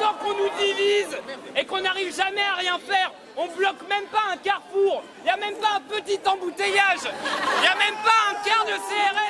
tant qu'on nous divise et qu'on n'arrive jamais à rien faire, on bloque même pas un carrefour, il n'y a même pas un petit embouteillage, il n'y a même pas un quart de CRS.